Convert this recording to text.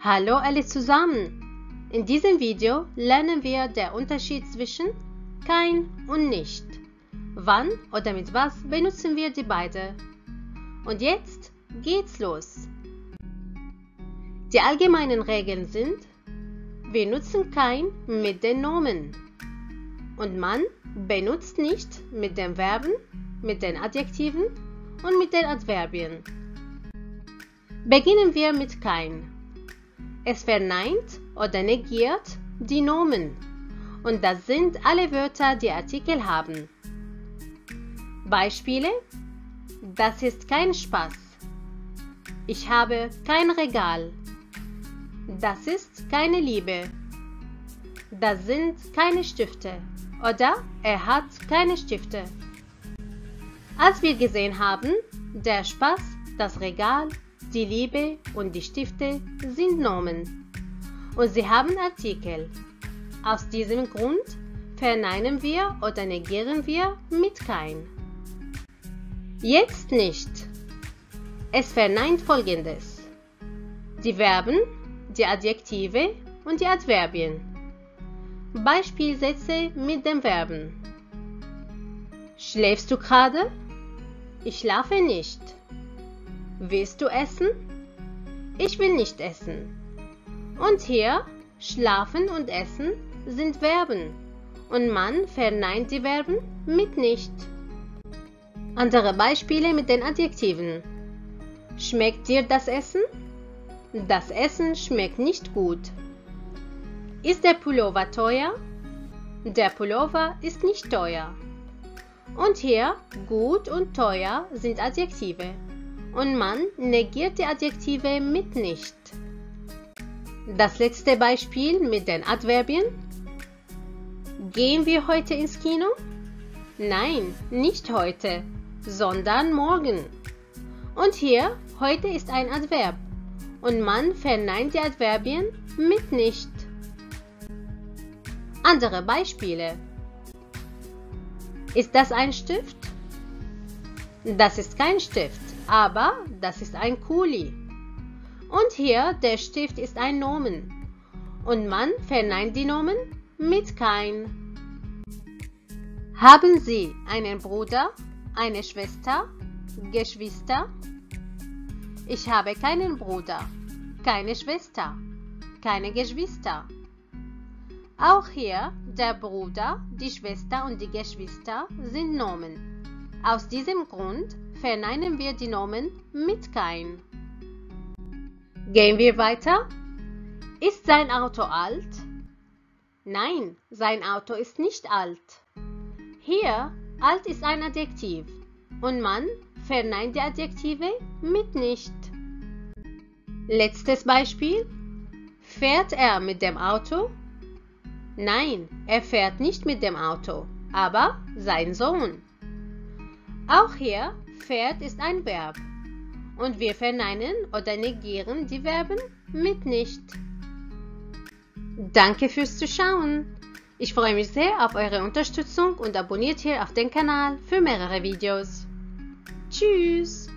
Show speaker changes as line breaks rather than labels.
Hallo alle zusammen! In diesem Video lernen wir den Unterschied zwischen kein und nicht. Wann oder mit was benutzen wir die beide? Und jetzt geht's los! Die allgemeinen Regeln sind, wir nutzen kein mit den Nomen und man benutzt nicht mit den Verben, mit den Adjektiven und mit den Adverbien. Beginnen wir mit kein. Es verneint oder negiert die Nomen und das sind alle Wörter, die Artikel haben. Beispiele: Das ist kein Spaß. Ich habe kein Regal. Das ist keine Liebe. Das sind keine Stifte. Oder er hat keine Stifte. Als wir gesehen haben, der Spaß, das Regal, die Liebe und die Stifte sind Nomen. Und sie haben Artikel. Aus diesem Grund verneinen wir oder negieren wir mit kein. Jetzt nicht. Es verneint folgendes. Die Verben, die Adjektive und die Adverbien. Beispielsätze mit den Verben. Schläfst du gerade? Ich schlafe nicht. Willst du essen? Ich will nicht essen. Und hier schlafen und essen sind Verben und man verneint die Verben mit nicht. Andere Beispiele mit den Adjektiven. Schmeckt dir das Essen? Das Essen schmeckt nicht gut. Ist der Pullover teuer? Der Pullover ist nicht teuer. Und hier gut und teuer sind Adjektive und man negiert die Adjektive mit nicht. Das letzte Beispiel mit den Adverbien. Gehen wir heute ins Kino? Nein, nicht heute, sondern morgen. Und hier, heute ist ein Adverb und man verneint die Adverbien mit nicht. Andere Beispiele. Ist das ein Stift? Das ist kein Stift aber das ist ein Kuli. Und hier der Stift ist ein Nomen und man verneint die Nomen mit kein. Haben Sie einen Bruder, eine Schwester, Geschwister? Ich habe keinen Bruder, keine Schwester, keine Geschwister. Auch hier der Bruder, die Schwester und die Geschwister sind Nomen. Aus diesem Grund verneinen wir die Nomen mit kein. Gehen wir weiter. Ist sein Auto alt? Nein, sein Auto ist nicht alt. Hier, alt ist ein Adjektiv und man verneint die Adjektive mit nicht. Letztes Beispiel. Fährt er mit dem Auto? Nein, er fährt nicht mit dem Auto, aber sein Sohn. Auch hier fährt ist ein Verb und wir verneinen oder negieren die Verben mit nicht. Danke fürs Zuschauen. Ich freue mich sehr auf eure Unterstützung und abonniert hier auf den Kanal für mehrere Videos. Tschüss!